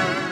Yeah.